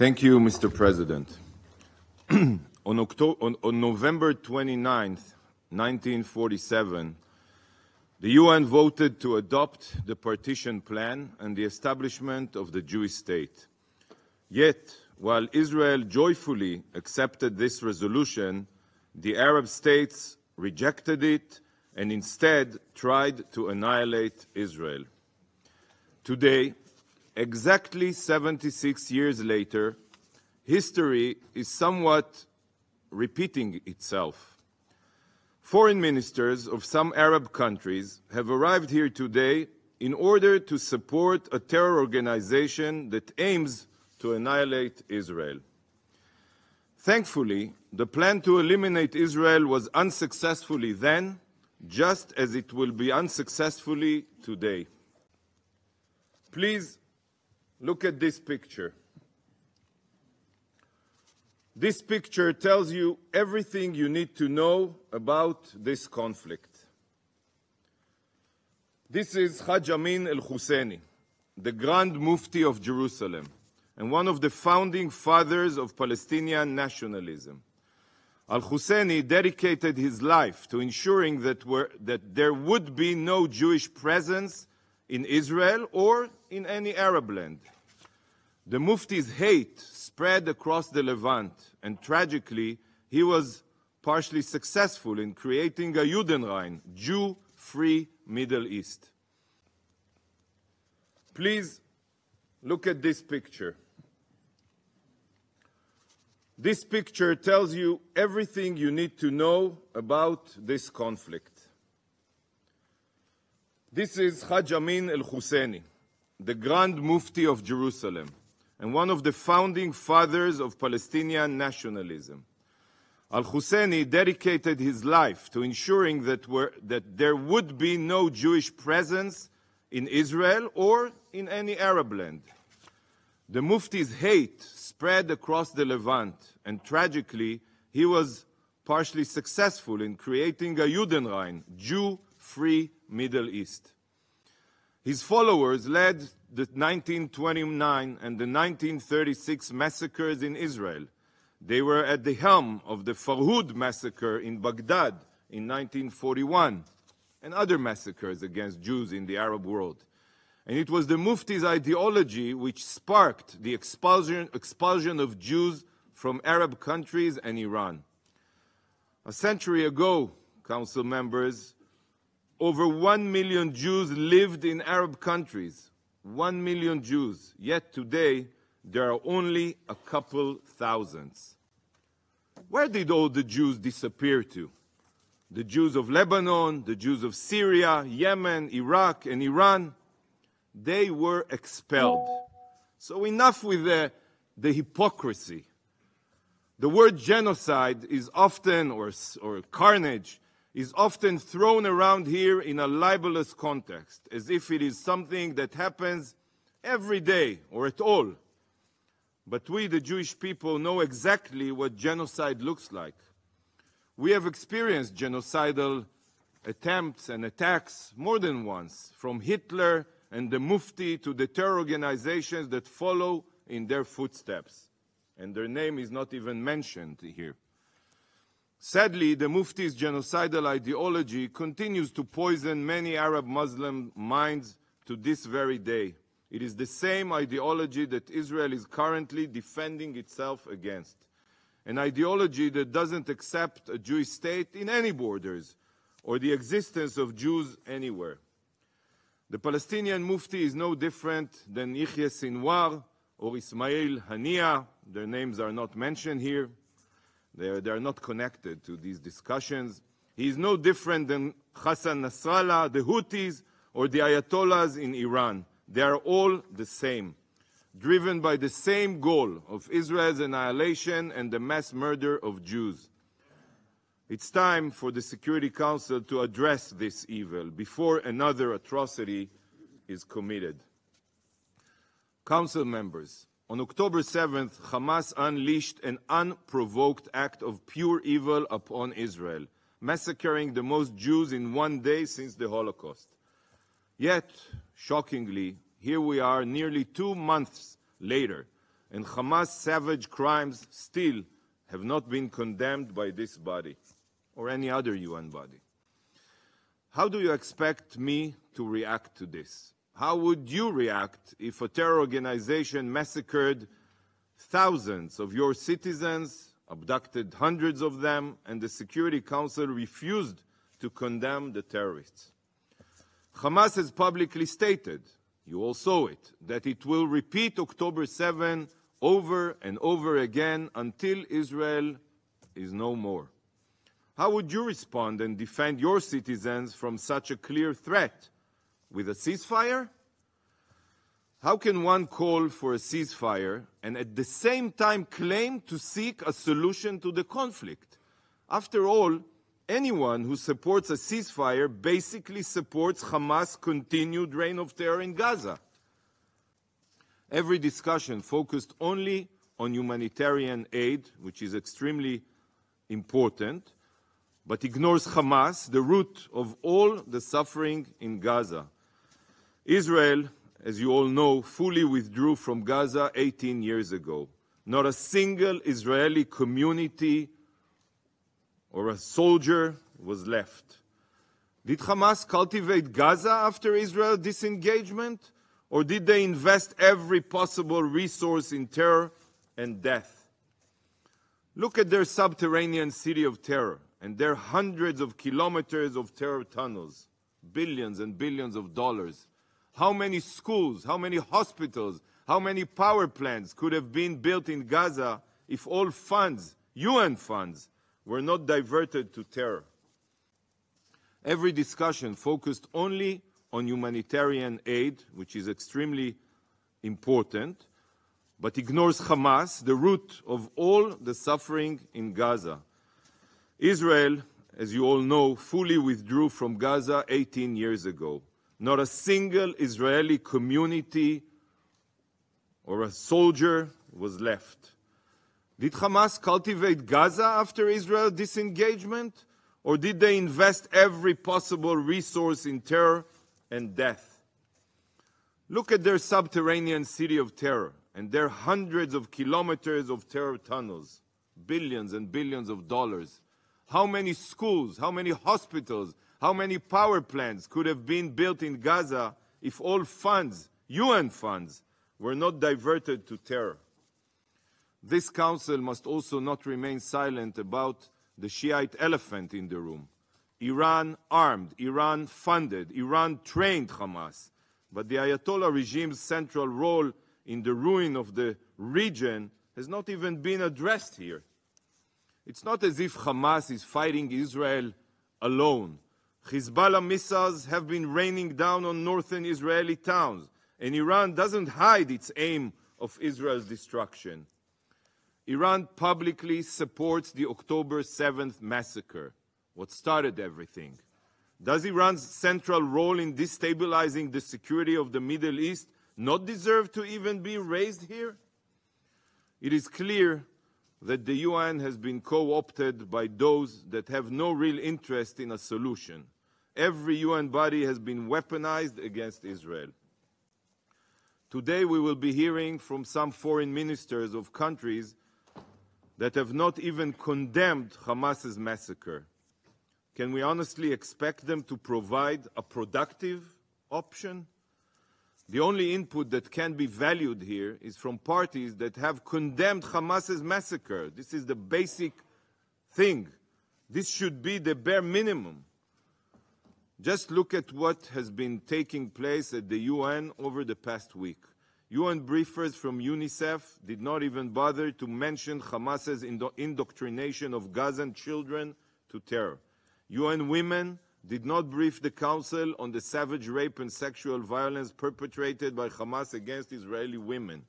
Thank you, Mr. President. on, October, on, on November 29, 1947, the UN voted to adopt the partition plan and the establishment of the Jewish state. Yet, while Israel joyfully accepted this resolution, the Arab states rejected it and instead tried to annihilate Israel. Today, exactly 76 years later, history is somewhat repeating itself. Foreign ministers of some Arab countries have arrived here today in order to support a terror organization that aims to annihilate Israel. Thankfully, the plan to eliminate Israel was unsuccessfully then, just as it will be unsuccessfully today. Please look at this picture. This picture tells you everything you need to know about this conflict. This is Hajj Amin al Husseini, the Grand Mufti of Jerusalem and one of the founding fathers of Palestinian nationalism. Al Husseini dedicated his life to ensuring that, that there would be no Jewish presence in Israel or in any Arab land. The Mufti's hate spread across the Levant, and tragically, he was partially successful in creating a Judenrein, Jew free Middle East. Please look at this picture. This picture tells you everything you need to know about this conflict. This is Hajj Amin al Husseini, the Grand Mufti of Jerusalem and one of the founding fathers of Palestinian nationalism. Al Husseini dedicated his life to ensuring that, that there would be no Jewish presence in Israel or in any Arab land. The Mufti's hate spread across the Levant, and tragically, he was partially successful in creating a Judenrein, Jew free Middle East. His followers led the 1929 and the 1936 massacres in Israel. They were at the helm of the Farhud massacre in Baghdad in 1941 and other massacres against Jews in the Arab world. And it was the Mufti's ideology which sparked the expulsion, expulsion of Jews from Arab countries and Iran. A century ago, council members, over one million Jews lived in Arab countries. One million Jews. Yet today, there are only a couple thousands. Where did all the Jews disappear to? The Jews of Lebanon, the Jews of Syria, Yemen, Iraq, and Iran? they were expelled. So enough with the, the hypocrisy. The word genocide is often, or, or carnage, is often thrown around here in a libelous context, as if it is something that happens every day or at all. But we, the Jewish people, know exactly what genocide looks like. We have experienced genocidal attempts and attacks more than once, from Hitler and the Mufti to the terror organizations that follow in their footsteps. And their name is not even mentioned here. Sadly, the Mufti's genocidal ideology continues to poison many Arab Muslim minds to this very day. It is the same ideology that Israel is currently defending itself against. An ideology that doesn't accept a Jewish state in any borders or the existence of Jews anywhere. The Palestinian Mufti is no different than Yahya Sinwar or Ismail Haniyeh. Their names are not mentioned here. They are, they are not connected to these discussions. He is no different than Hassan Nasrallah, the Houthis, or the Ayatollahs in Iran. They are all the same, driven by the same goal of Israel's annihilation and the mass murder of Jews. It's time for the Security Council to address this evil before another atrocity is committed. Council members, on October 7th, Hamas unleashed an unprovoked act of pure evil upon Israel, massacring the most Jews in one day since the Holocaust. Yet, shockingly, here we are nearly two months later, and Hamas' savage crimes still have not been condemned by this body or any other UN body. How do you expect me to react to this? How would you react if a terror organization massacred thousands of your citizens, abducted hundreds of them, and the Security Council refused to condemn the terrorists? Hamas has publicly stated, you all saw it, that it will repeat October 7 over and over again until Israel is no more. How would you respond and defend your citizens from such a clear threat? With a ceasefire? How can one call for a ceasefire and at the same time claim to seek a solution to the conflict? After all, anyone who supports a ceasefire basically supports Hamas' continued reign of terror in Gaza. Every discussion focused only on humanitarian aid, which is extremely important, but ignores Hamas, the root of all the suffering in Gaza. Israel, as you all know, fully withdrew from Gaza 18 years ago. Not a single Israeli community or a soldier was left. Did Hamas cultivate Gaza after Israel's disengagement? Or did they invest every possible resource in terror and death? Look at their subterranean city of terror and their hundreds of kilometers of terror tunnels, billions and billions of dollars. How many schools, how many hospitals, how many power plants could have been built in Gaza if all funds, UN funds, were not diverted to terror? Every discussion focused only on humanitarian aid, which is extremely important, but ignores Hamas, the root of all the suffering in Gaza. Israel, as you all know, fully withdrew from Gaza 18 years ago. Not a single Israeli community or a soldier was left. Did Hamas cultivate Gaza after Israel's disengagement? Or did they invest every possible resource in terror and death. Look at their subterranean city of terror and their hundreds of kilometers of terror tunnels, billions and billions of dollars. How many schools, how many hospitals, how many power plants could have been built in Gaza if all funds, UN funds, were not diverted to terror? This council must also not remain silent about the Shiite elephant in the room Iran armed, Iran funded, Iran trained Hamas. But the Ayatollah regime's central role in the ruin of the region has not even been addressed here. It's not as if Hamas is fighting Israel alone. Hezbollah missiles have been raining down on northern Israeli towns, and Iran doesn't hide its aim of Israel's destruction. Iran publicly supports the October 7th massacre what started everything. Does Iran's central role in destabilizing the security of the Middle East not deserve to even be raised here? It is clear that the UN has been co opted by those that have no real interest in a solution. Every UN body has been weaponized against Israel. Today, we will be hearing from some foreign ministers of countries that have not even condemned Hamas's massacre. Can we honestly expect them to provide a productive option? The only input that can be valued here is from parties that have condemned Hamas's massacre. This is the basic thing. This should be the bare minimum. Just look at what has been taking place at the UN over the past week. UN briefers from UNICEF did not even bother to mention Hamas's indoctrination of Gazan children to terror. UN Women did not brief the Council on the savage rape and sexual violence perpetrated by Hamas against Israeli women.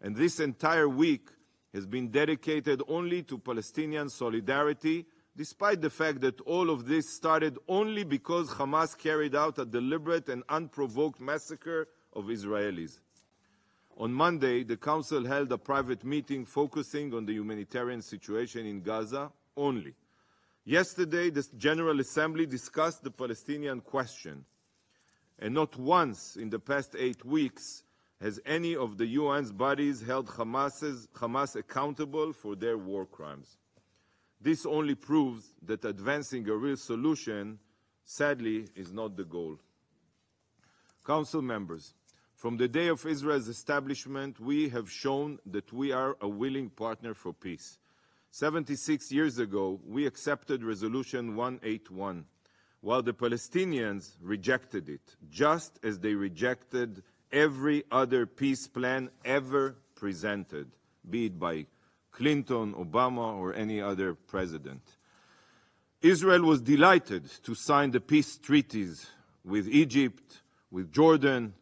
And this entire week has been dedicated only to Palestinian solidarity, despite the fact that all of this started only because Hamas carried out a deliberate and unprovoked massacre of Israelis. On Monday, the Council held a private meeting focusing on the humanitarian situation in Gaza only. Yesterday, the General Assembly discussed the Palestinian question, and not once in the past eight weeks has any of the UN's bodies held Hamas accountable for their war crimes. This only proves that advancing a real solution, sadly, is not the goal. Council members, from the day of Israel's establishment, we have shown that we are a willing partner for peace. 76 years ago, we accepted Resolution 181, while the Palestinians rejected it, just as they rejected every other peace plan ever presented, be it by Clinton, Obama, or any other president. Israel was delighted to sign the peace treaties with Egypt, with Jordan,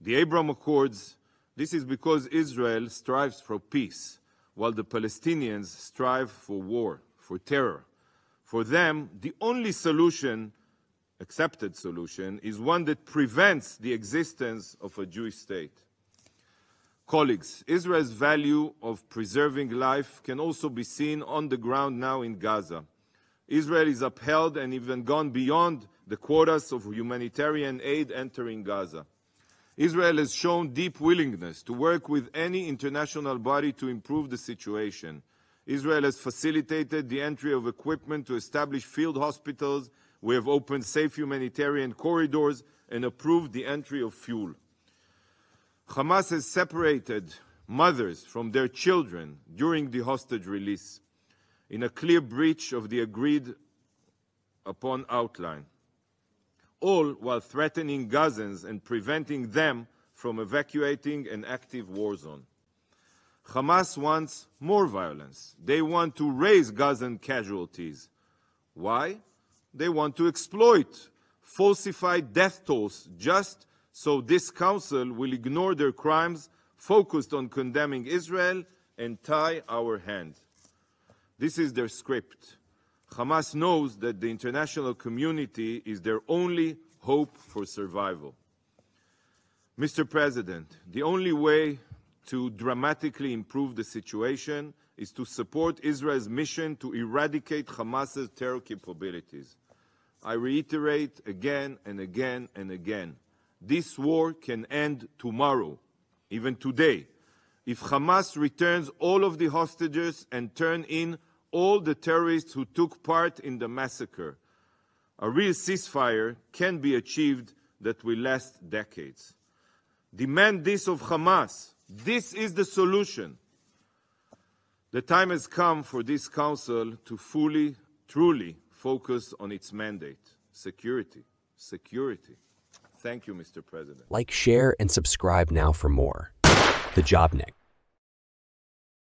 the Abraham Accords. This is because Israel strives for peace, while the Palestinians strive for war, for terror. For them, the only solution, accepted solution, is one that prevents the existence of a Jewish state. Colleagues, Israel's value of preserving life can also be seen on the ground now in Gaza. Israel is upheld and even gone beyond the quotas of humanitarian aid entering Gaza. Israel has shown deep willingness to work with any international body to improve the situation. Israel has facilitated the entry of equipment to establish field hospitals. We have opened safe humanitarian corridors and approved the entry of fuel. Hamas has separated mothers from their children during the hostage release in a clear breach of the agreed upon outline all while threatening Gazans and preventing them from evacuating an active war zone. Hamas wants more violence. They want to raise Gazan casualties. Why? They want to exploit falsified death tolls just so this council will ignore their crimes, focused on condemning Israel, and tie our hand. This is their script. Hamas knows that the international community is their only hope for survival. Mr. President, the only way to dramatically improve the situation is to support Israel's mission to eradicate Hamas's terror capabilities. I reiterate again and again and again this war can end tomorrow, even today, if Hamas returns all of the hostages and turn in all the terrorists who took part in the massacre. A real ceasefire can be achieved that will last decades. Demand this of Hamas. This is the solution. The time has come for this council to fully, truly focus on its mandate security. Security. Thank you, Mr. President. Like, share, and subscribe now for more. DaJobnik.